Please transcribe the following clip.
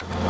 you